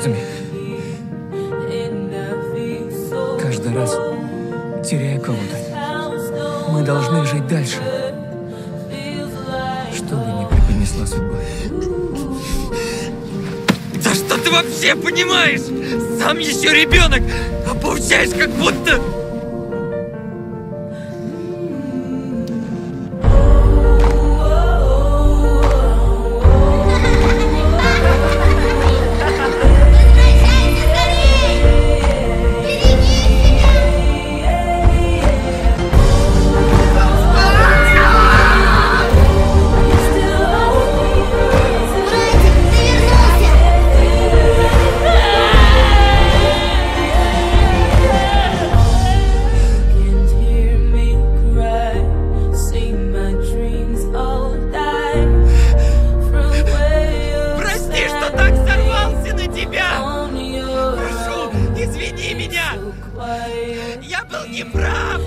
Судзуми, каждый раз, теряя кого-то, мы должны жить дальше. Что бы ни преподнесла судьба. Да что ты вообще понимаешь? Сам еще ребенок, а получаешь как будто... извини меня! Я был неправ!